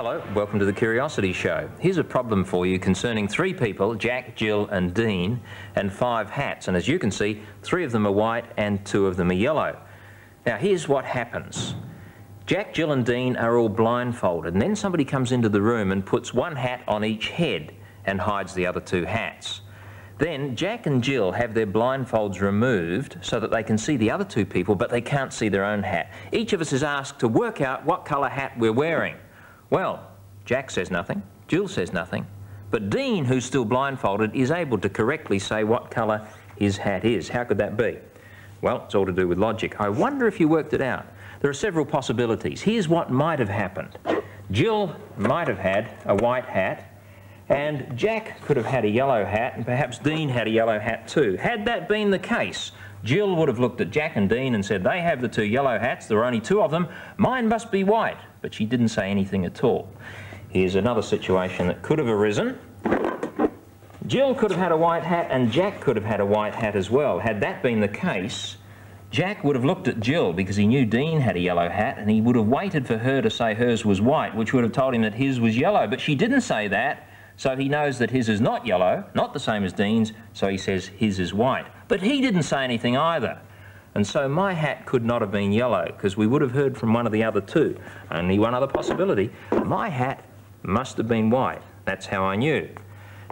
Hello, welcome to the Curiosity Show. Here's a problem for you concerning three people, Jack, Jill and Deane, and five hats. And as you can see, three of them are white and two of them are yellow. Now here's what happens. Jack, Jill and Deane are all blindfolded and then somebody comes into the room and puts one hat on each head and hides the other two hats. Then Jack and Jill have their blindfolds removed so that they can see the other two people but they can't see their own hat. Each of us is asked to work out what colour hat we're wearing. Well, Jack says nothing, Jill says nothing, but Deane, who's still blindfolded, is able to correctly say what colour his hat is. How could that be? Well, it's all to do with logic. I wonder if you worked it out. There are several possibilities. Here's what might have happened. Jill might have had a white hat, and Jack could have had a yellow hat, and perhaps Deane had a yellow hat too. Had that been the case, Jill would have looked at Jack and Deane and said, they have the two yellow hats, there are only two of them, mine must be white. But she didn't say anything at all. Here's another situation that could have arisen. Jill could have had a white hat and Jack could have had a white hat as well. Had that been the case, Jack would have looked at Jill because he knew Deane had a yellow hat and he would have waited for her to say hers was white, which would have told him that his was yellow. But she didn't say that, so he knows that his is not yellow, not the same as Deane's, so he says his is white. But he didn't say anything either. And so my hat could not have been yellow because we would have heard from one of the other two. Only one other possibility. My hat must have been white. That's how I knew.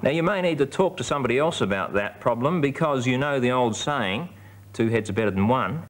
Now you may need to talk to somebody else about that problem because you know the old saying, two heads are better than one.